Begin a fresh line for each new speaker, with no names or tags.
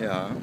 Yeah.